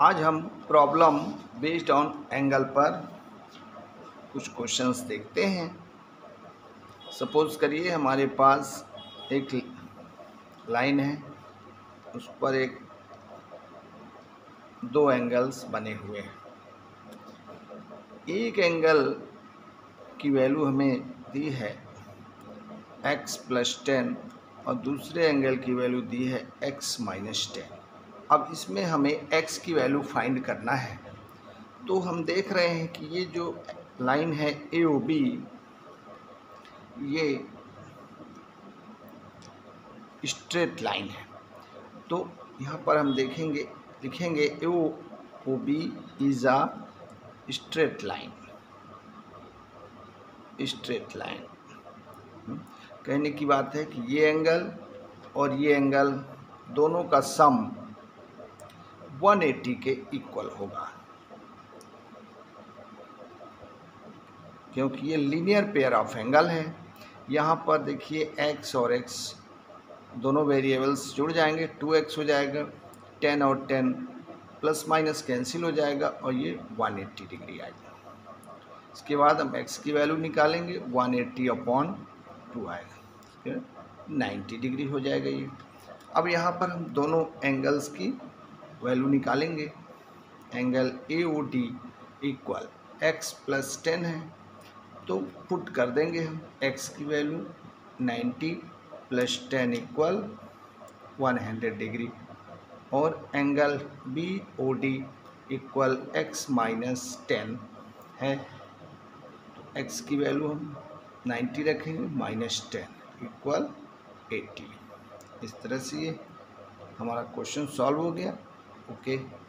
आज हम problem based on angle पर कुछ क्वेश्चंस देखते हैं। सपोज़ करिए हमारे पास एक लाइन है, उस पर एक दो एंगल्स बने हुए हैं। एक एंगल की वैल्यू हमें दी है x प्लस टेन और दूसरे एंगल की वैल्यू दी है x माइनस टेन अब इसमें हमें x की वैल्यू फाइंड करना है। तो हम देख रहे हैं कि ये जो लाइन है ए ओ बी ये स्ट्रेट लाइन है। तो यहाँ पर हम देखेंगे, लिखेंगे A O B is a straight line straight line कहने की बात है कि ये एंगल और ये एंगल दोनों का सम 180 के इक्वल होगा। क्योंकि ये लीनियर पेयर ऑफ़ एंगल है। यहाँ पर देखिए x और x, दोनों वेरिएबल्स जुड़ जाएँगे 2x हो जाएगा 10 और 10 प्लस माइनस कैंसिल हो जाएगा और ये 180 डिग्री आएगा। इसके बाद हम x की वैल्यू निकालेंगे 180 एट्टी अपॉन टू आएगा। नाइन्टी डिग्री हो जाएगा ये। अब यहाँ पर हम दोनों एंगल्स की वैल्यू निकालेंगे। Angle A O D equal x plus ten है तो पुट कर देंगे हम। एक्स की value ninety plus ten equal one hundred degree. और angle B O D equal x minus ten है। तो एक्स की वैल्यू हम नाइन्टी रखेंगे, माइनस टेन इक्वल एट्टी इस तरह से ये हमारा क्वेश्चन सॉल्व हो गया। okay.